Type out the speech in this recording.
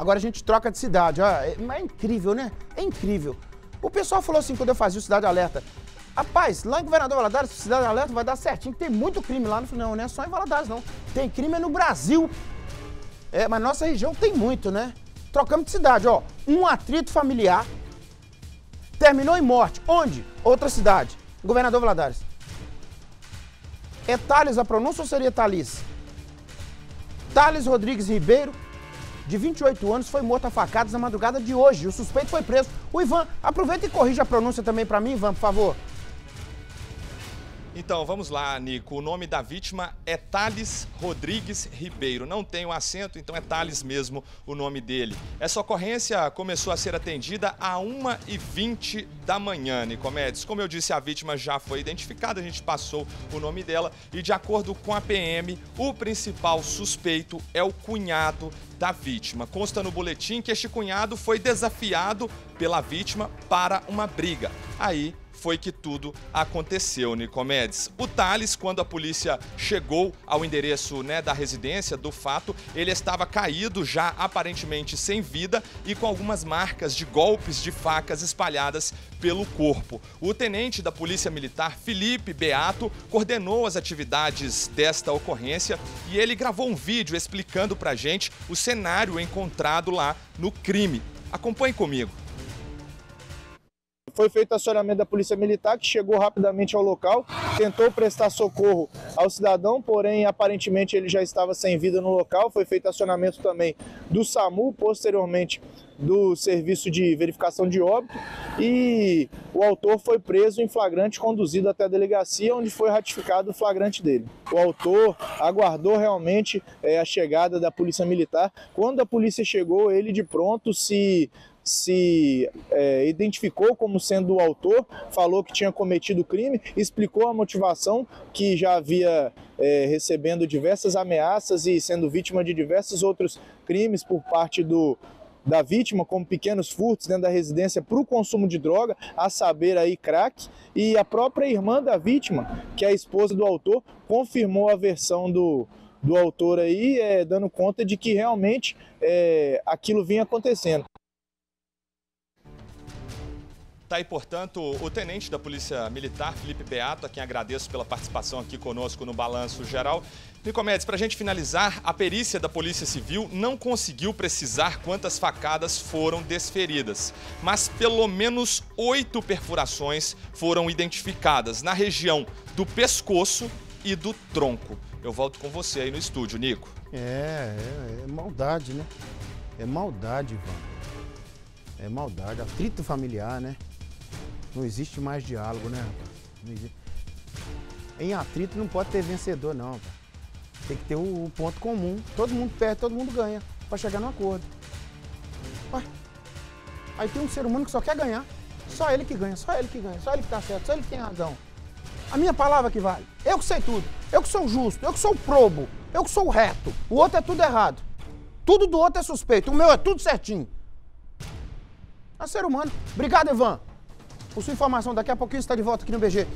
Agora a gente troca de cidade. Ó, é, é incrível, né? É incrível. O pessoal falou assim quando eu fazia o Cidade Alerta. Rapaz, lá em Governador Valadares, Cidade Alerta vai dar certinho, tem muito crime lá. No, não, não é só em Valadares, não. Tem crime no Brasil. É, mas nossa região tem muito, né? Trocamos de cidade, ó. Um atrito familiar terminou em morte. Onde? Outra cidade. Governador Valadares. É Thales a pronúncia ou seria Thales? Thales Rodrigues Ribeiro, de 28 anos, foi morto a facadas na madrugada de hoje. O suspeito foi preso. O Ivan, aproveita e corrija a pronúncia também para mim, Ivan, por favor. Então, vamos lá, Nico. O nome da vítima é Thales Rodrigues Ribeiro. Não tem o um acento, então é Thales mesmo o nome dele. Essa ocorrência começou a ser atendida a 1h20 da manhã, Nicomedes. Como eu disse, a vítima já foi identificada, a gente passou o nome dela e, de acordo com a PM, o principal suspeito é o cunhado da vítima. Consta no boletim que este cunhado foi desafiado pela vítima para uma briga. Aí foi que tudo aconteceu, Nicomedes. O Thales, quando a polícia chegou ao endereço né, da residência do fato, ele estava caído, já aparentemente sem vida e com algumas marcas de golpes de facas espalhadas pelo corpo. O tenente da Polícia Militar, Felipe Beato, coordenou as atividades desta ocorrência e ele gravou um vídeo explicando pra gente o cenário encontrado lá no crime. Acompanhe comigo. Foi feito acionamento da Polícia Militar, que chegou rapidamente ao local, tentou prestar socorro ao cidadão, porém, aparentemente, ele já estava sem vida no local. Foi feito acionamento também do SAMU, posteriormente do Serviço de Verificação de Óbito, e o autor foi preso em flagrante, conduzido até a delegacia, onde foi ratificado o flagrante dele. O autor aguardou realmente é, a chegada da Polícia Militar. Quando a polícia chegou, ele de pronto se se é, identificou como sendo o autor, falou que tinha cometido o crime, explicou a motivação que já havia é, recebendo diversas ameaças e sendo vítima de diversos outros crimes por parte do, da vítima, como pequenos furtos dentro da residência para o consumo de droga, a saber aí crack, e a própria irmã da vítima, que é a esposa do autor, confirmou a versão do, do autor aí, é, dando conta de que realmente é, aquilo vinha acontecendo. Tá aí, portanto, o tenente da Polícia Militar, Felipe Beato, a quem agradeço pela participação aqui conosco no Balanço Geral. Nicomedes, para a gente finalizar, a perícia da Polícia Civil não conseguiu precisar quantas facadas foram desferidas, mas pelo menos oito perfurações foram identificadas na região do pescoço e do tronco. Eu volto com você aí no estúdio, Nico. É, é, é maldade, né? É maldade, Ivan. É maldade, atrito familiar, né? Não existe mais diálogo, né, rapaz? Em atrito não pode ter vencedor, não, rapaz. Tem que ter o, o ponto comum. Todo mundo perde, todo mundo ganha para chegar no acordo. Ué, aí tem um ser humano que só quer ganhar. Só ele que ganha, só ele que ganha, só ele que tá certo, só ele que tem razão. A minha palavra que vale. Eu que sei tudo. Eu que sou justo, eu que sou probo, eu que sou reto. O outro é tudo errado. Tudo do outro é suspeito. O meu é tudo certinho. É ser humano. Obrigado, Ivan. Por sua informação, daqui a pouquinho está de volta aqui no BG.